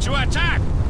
To attack!